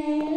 Amen.